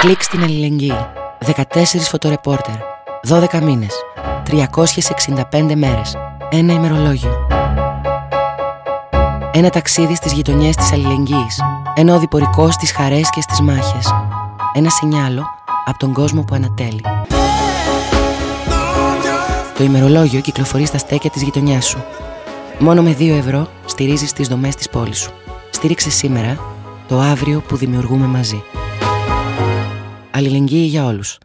Κλικ στην αλληλεγγύη. 14 φωτορεπόρτερ. 12 μήνες. 365 μέρες. Ένα ημερολόγιο. Ένα ταξίδι στις γειτονιές της αλληλεγγύης. Ένα οδηπορικό στις χαρές και στις μάχες. Ένα σινιάλο από τον κόσμο που ανατέλει. Το ημερολόγιο κυκλοφορεί στα στέκια της γειτονιάς σου. Μόνο με 2 ευρώ στηρίζεις τις δομές της πόλης σου. Στήριξε σήμερα το αύριο που δημιουργούμε μαζί. Αλληλεγγύη για όλους.